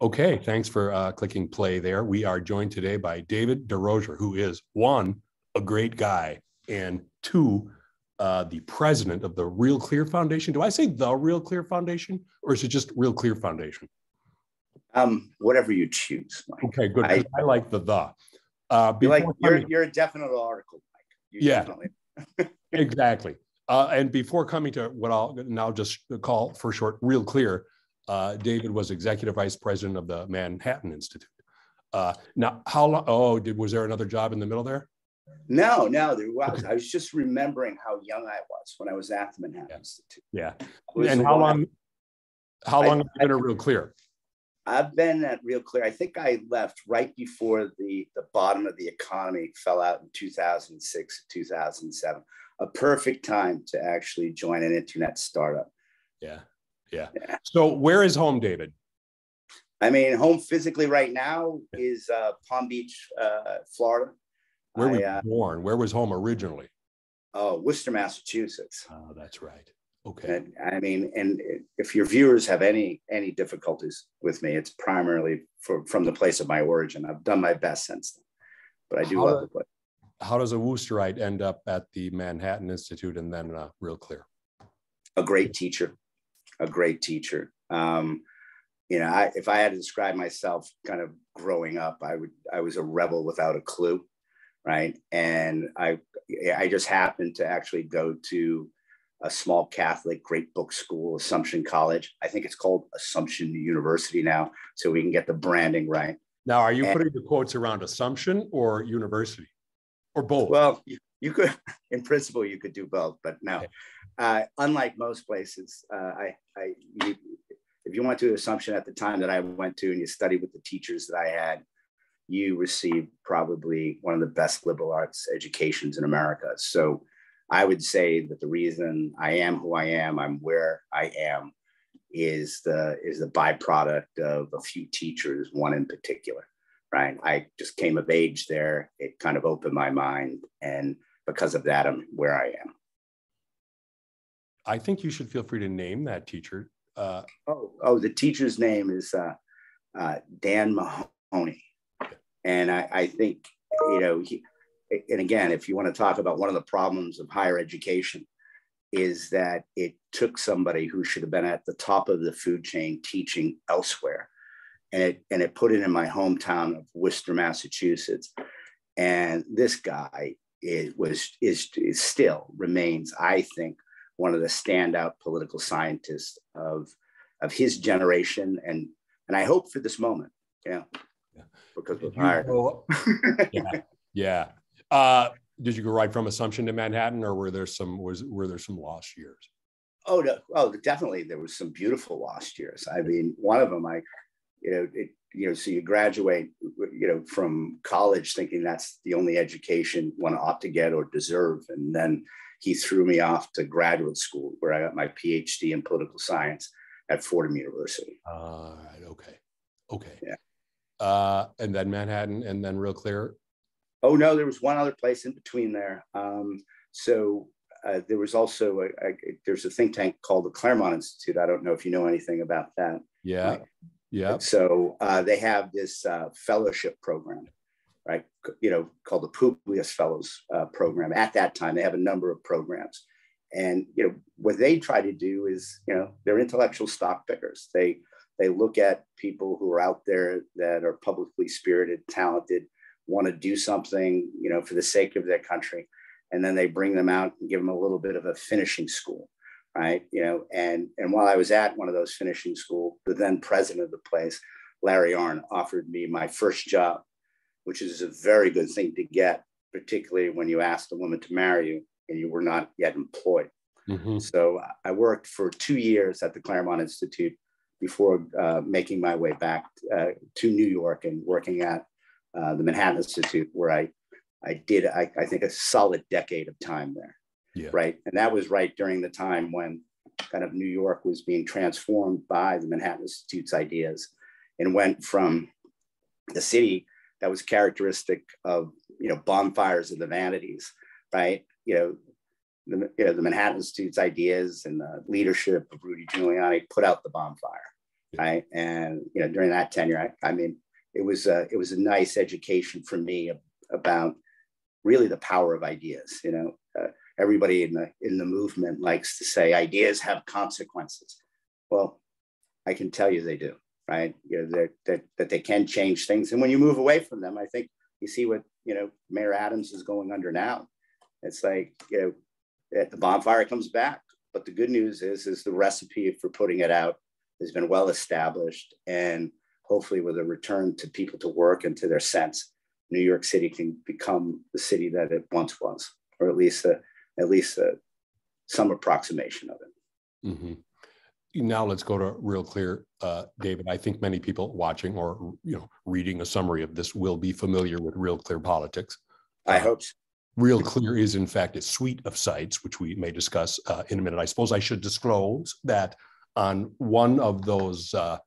Okay, thanks for uh, clicking play there. We are joined today by David DesRosiers, who is one, a great guy, and two, uh, the president of the Real Clear Foundation. Do I say the Real Clear Foundation, or is it just Real Clear Foundation? Um, whatever you choose. Mike. Okay, good. I, I, like the the. Uh, you're like you're, you're a definite article, Mike. You're yeah, exactly. Uh, and before coming to what I'll now just call for short, Real Clear, uh, David was executive vice president of the Manhattan Institute. Uh, now, how long? Oh, did was there another job in the middle there? No, no, there was. I was just remembering how young I was when I was at the Manhattan yeah. Institute. Yeah. And how long? How long I, have you been at Real Clear? I've been at Real Clear. I think I left right before the the bottom of the economy fell out in 2006, 2007. A perfect time to actually join an internet startup. Yeah. Yeah. yeah. So where is home, David? I mean, home physically right now is uh, Palm Beach, uh, Florida. Where were you uh, born? Where was home originally? Oh, Worcester, Massachusetts. Oh, that's right. Okay. And, I mean, and if your viewers have any any difficulties with me, it's primarily for, from the place of my origin. I've done my best since then, but I do how love the place. How does a Worcesterite end up at the Manhattan Institute and then uh, Real Clear? A great teacher, a great teacher. Um, you know, I, if I had to describe myself kind of growing up, I would, I was a rebel without a clue. Right. And I, I just happened to actually go to a small Catholic great book school, Assumption College. I think it's called Assumption University now, so we can get the branding right. Now, are you and, putting the quotes around Assumption or University, or both? Well, you, could, in principle, you could do both, but no. Uh, unlike most places, uh, I, I, you, if you went to Assumption at the time that I went to and you studied with the teachers that I had, you received probably one of the best liberal arts educations in America. So I would say that the reason I am who I am, I'm where I am, is the is the byproduct of a few teachers, one in particular. Right. I just came of age there. It kind of opened my mind. And because of that, I'm where I am. I think you should feel free to name that teacher. Uh, oh, oh, the teacher's name is uh, uh, Dan Mahoney, and I, I, think you know. He, and again, if you want to talk about one of the problems of higher education, is that it took somebody who should have been at the top of the food chain teaching elsewhere, and it and it put it in my hometown of Worcester, Massachusetts, and this guy is was is, is still remains, I think, one of the standout political scientists of of his generation, and and I hope for this moment, yeah, yeah. because we're hired. yeah, yeah. Uh, did you go right from Assumption to Manhattan, or were there some was were there some lost years? Oh no, oh definitely there was some beautiful lost years. I mean, one of them, I, you know, it, you know, so you graduate, you know, from college thinking that's the only education one ought to get or deserve, and then he threw me off to graduate school where I got my PhD in political science at Fordham University. Uh, okay. Okay. Yeah. Uh, and then Manhattan and then Real Clear. Oh, no, there was one other place in between there. Um, so uh, there was also a, a, there's a think tank called the Claremont Institute. I don't know if you know anything about that. Yeah. Yeah. So uh, they have this uh, fellowship program right? You know, called the Publius Fellows uh, program. At that time, they have a number of programs, and you know what they try to do is, you know, they're intellectual stock pickers. They they look at people who are out there that are publicly spirited, talented, want to do something, you know, for the sake of their country, and then they bring them out and give them a little bit of a finishing school right you know and and while i was at one of those finishing school the then president of the place larry Arnn, offered me my first job which is a very good thing to get, particularly when you asked a woman to marry you and you were not yet employed. Mm-hmm. So I worked for two years at the Claremont Institute before uh, making my way back uh, to New York and working at uh, the Manhattan Institute, where I, I did, I, I, think, a solid decade of time there. Yeah. Right. And that was right during the time when kind of New York was being transformed by the Manhattan Institute's ideas and went from the city that was characteristic of you know bonfires of the vanities, right? You know, the, you know, the Manhattan Institute's ideas and the leadership of Rudy Giuliani put out the bonfire, right? And you know, during that tenure, I, I mean, it was a, it was a nice education for me about really the power of ideas. You know, uh, everybody in the in the movement likes to say ideas have consequences. Well, I can tell you they do, right? You know, that that that they can change things, and when you move away from them, I think you see what you know Mayor Adams is going under now. It's like you know, eh, the bonfire comes back, but the good news is is the recipe for putting it out has been well established, and hopefully with a return to people to work and to their sense, New York City can become the city that it once was, or at least a, at least a, some approximation of it. Mm-hmm now let's go to real clear uh, david i think many people watching or you know reading a summary of this will be familiar with real clear politics i uh, hope so. real clear is in fact a suite of sites which we may discuss uh, in a minute i suppose i should disclose that on one of those uh,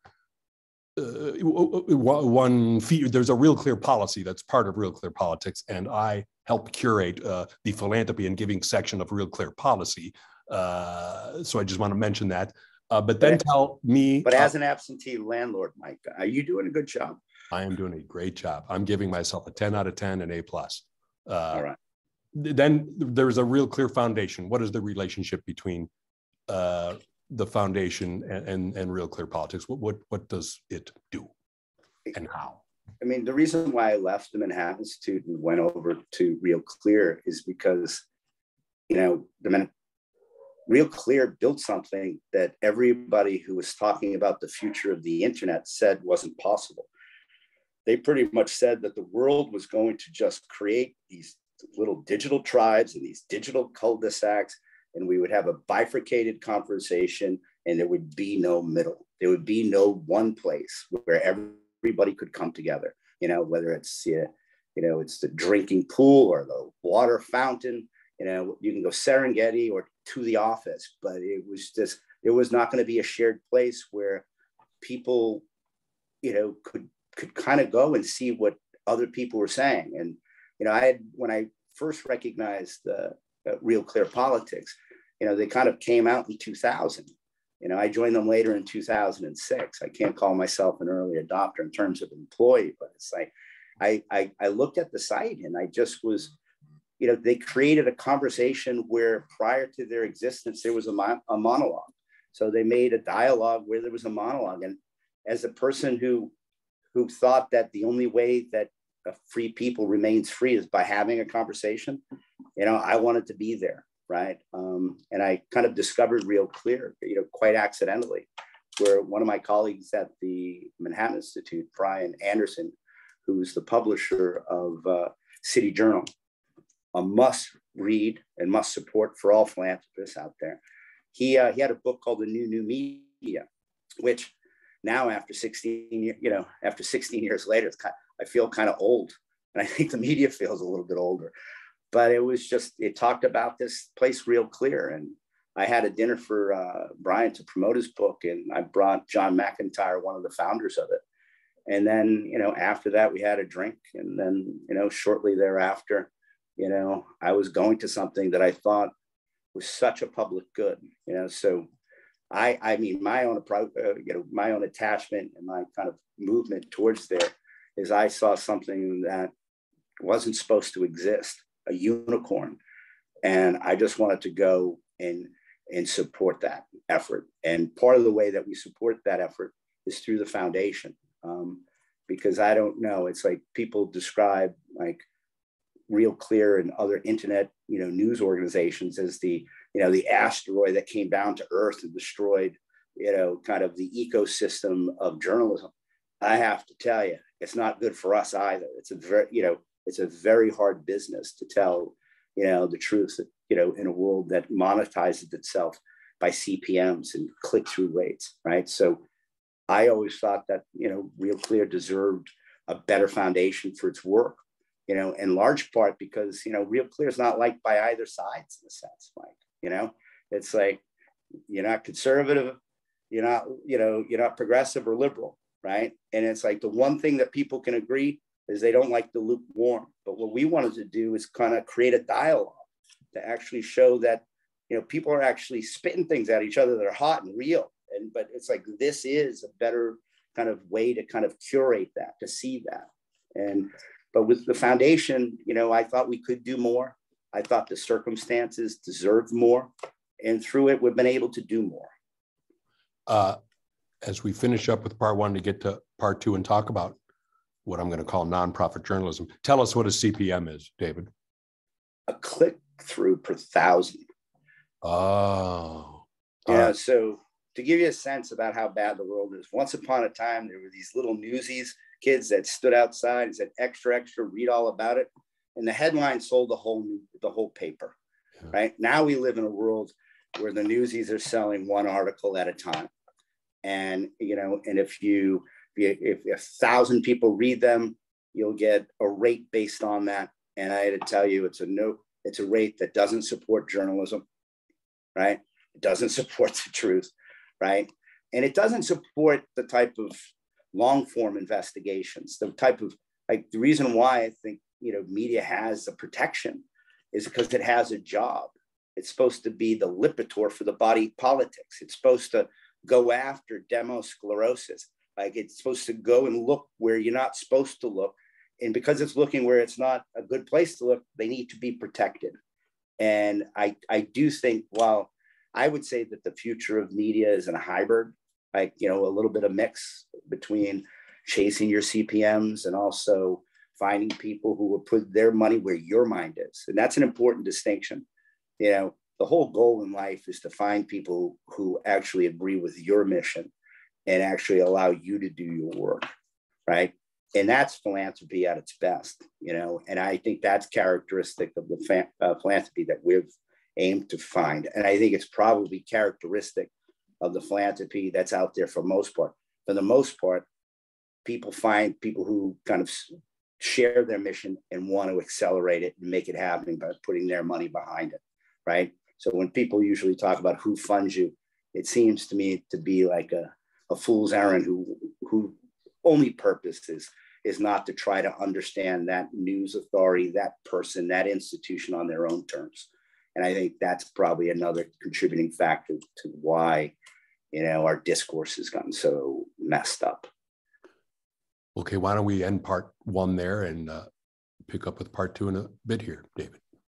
uh one fee, there's a real clear policy that's part of real clear politics and i help curate uh, the philanthropy and giving section of real clear policy so i just want to mention that uh, but then tell me. But as an absentee landlord, Mike, are you doing a good job? I am doing a great job. I'm giving myself a 10 out of 10 and A plus. Uh, All right. Then there's a real clear foundation. What is the relationship between uh, the foundation and, and, and real clear politics? What, what, what does it do and how? I mean, the reason why I left the Manhattan Institute and went over to Real Clear is because, you know, the Real Clear built something that everybody who was talking about the future of the internet said wasn't possible. They pretty much said that the world was going to just create these little digital tribes and these digital cul-de-sacs, and we would have a bifurcated conversation, and there would be no middle. There would be no one place where everybody could come together. You know, whether it's you know it's the drinking pool or the water fountain. You know, you can go Serengeti or to the office, but it was just it was not going to be a shared place where people, you know, could could kind of go and see what other people were saying. And you know, I had when I first recognized uh, Real Clear Politics, you know, they kind of came out in 2000. You know, I joined them later in 2006. I can't call myself an early adopter in terms of employee, but it's like I, I, I looked at the site and I just was you know, they created a conversation where prior to their existence, there was a, a monologue. So they made a dialogue where there was a monologue. And as a person who, who thought that the only way that a free people remains free is by having a conversation, you know, I wanted to be there, right? Um, and I kind of discovered real clear, you know, quite accidentally, where one of my colleagues at the Manhattan Institute, Brian Anderson, who's the publisher of uh, City Journal, a must read and must support for all philanthropists out there. He, uh, he had a book called The New New Media, which now after 16, you know, after 16 years later, it's kind of, I feel kind of old. And I think the media feels a little bit older. But it was just, it talked about this place real clear. And I had a dinner for uh, Brian to promote his book, and I brought John McIntyre, one of the founders of it. And then, you know, after that, we had a drink. And then, you know, shortly thereafter, you know i was going to something that i thought was such a public good you know so i i mean my own approach uh, you know my own attachment and my kind of movement towards there is i saw something that wasn't supposed to exist a unicorn. And i just wanted to go and and support that effort. And part of the way that we support that effort is through the foundation. Um, because i don't know it's like people describe like real clear and other internet you know news organizations as the you know the asteroid that came down to earth and destroyed you know kind of the ecosystem of journalism. I have to tell you it's not good for us either. It's a very you know it's a very hard business to tell you know the truth you know in a world that monetizes itself by cpms and click-through rates right so i always thought that you know real clear deserved a better foundation for its work you know, in large part because, you know, Real Clear is not liked by either sides in a sense, Mike. You know, it's like you're not conservative, you're not, you know, you're not progressive or liberal, right? And it's like the one thing that people can agree is they don't like the lukewarm. But what we wanted to do is kind of create a dialogue to actually show that, you know, people are actually spitting things at each other that are hot and real, And but it's like this is a better kind of way to kind of curate that, to see that. And but with the foundation, you know, I thought we could do more. I thought the circumstances deserved more. And through it, we've been able to do more. Uh, as we finish up with part one to get to part two and talk about what I'm going to call nonprofit journalism, tell us what a CPM is, David. A click through per thousand. Oh. Yeah. Uh, so to give you a sense about how bad the world is, once upon a time, there were these little newsies, kids that stood outside and said, extra, extra, read all about it. And the headline sold the whole, the whole paper, yeah. right? Now we live in a world where the newsies are selling one article at a time. And, you know, and if you, if, a thousand people read them, you'll get a rate based on that. And I had to tell you, it's a no, it's a rate that doesn't support journalism, right? It doesn't support the truth, right? And it doesn't support the type of long form investigations, the type of like the reason why I think you know media has a protection is because it has a job. It's supposed to be the lipitor for the body politics. It's supposed to go after demosclerosis. Like it's supposed to go and look where you're not supposed to look. And because it's looking where it's not a good place to look, they need to be protected. And I, I do think, while I would say that the future of media is in a hybrid, like, you know, a little bit of mix between chasing your CPMs and also finding people who will put their money where your mind is. And that's an important distinction. You know, the whole goal in life is to find people who actually agree with your mission and actually allow you to do your work, right? And that's philanthropy at its best, you know. And I think that's characteristic of the fa- uh, philanthropy that we've aimed to find. And I think it's probably characteristic of the philanthropy that's out there for most part. For the most part, people find people who kind of share their mission and want to accelerate it and make it happen by putting their money behind it, right? So when people usually talk about who funds you, it seems to me to be like a, a fool's errand who who only purpose is is not to try to understand that news authority, that person, that institution on their own terms. And I think that's probably another contributing factor to why, you know, our discourse has gotten so messed up. Okay, why don't we end part one there and uh, pick up with part two in a bit here, David?